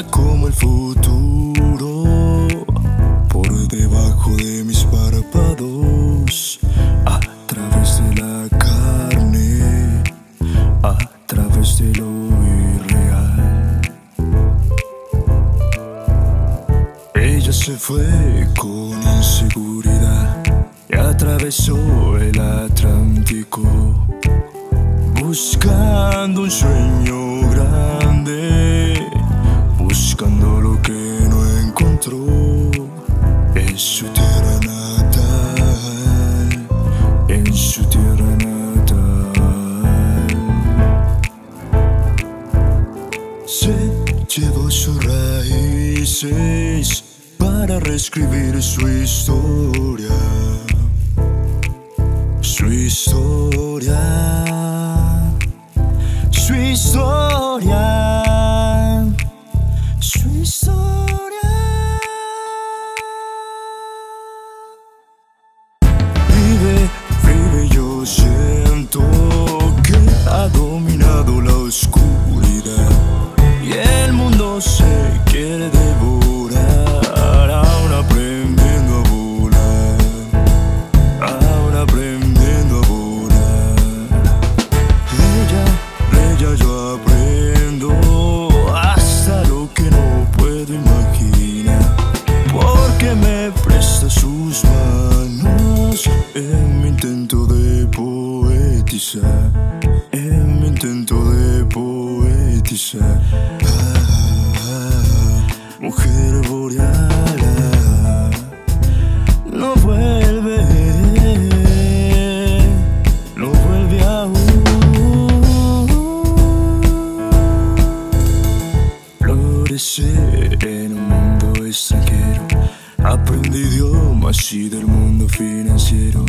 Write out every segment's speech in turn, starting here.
como el futuro por debajo de mis párpados, a través de la carne, a través de lo irreal. Ella se fue con inseguridad y atravesó el Atlántico buscando un sueño grande, su tierra natal, en su tierra natal. Se llevó sus raíces para reescribir su historia, su historia su historia, su historia. En mi intento de poetizar. Mujer boreal. No vuelve, no vuelve aún. Florecer en un mundo extranjero, aprende idiomas y del mundo financiero.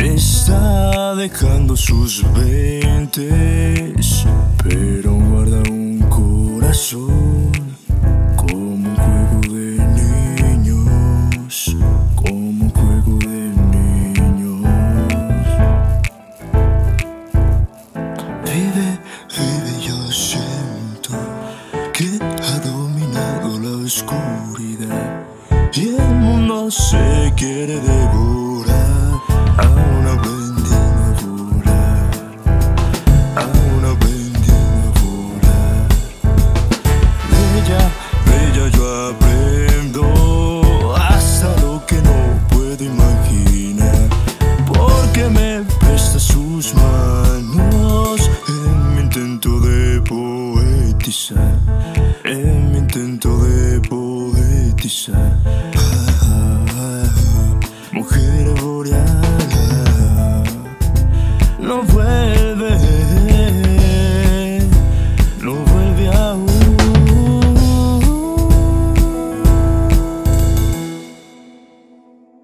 Está dejando sus veintes, pero guarda un corazón como un juego de niños, como un juego de niños. Vive, vive, yo siento que ha dominado la oscuridad y el mundo se quiere me presta sus manos en mi intento de poetizar, en mi intento de poetizar.